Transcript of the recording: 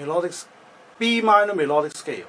melodic B minor melodic scale.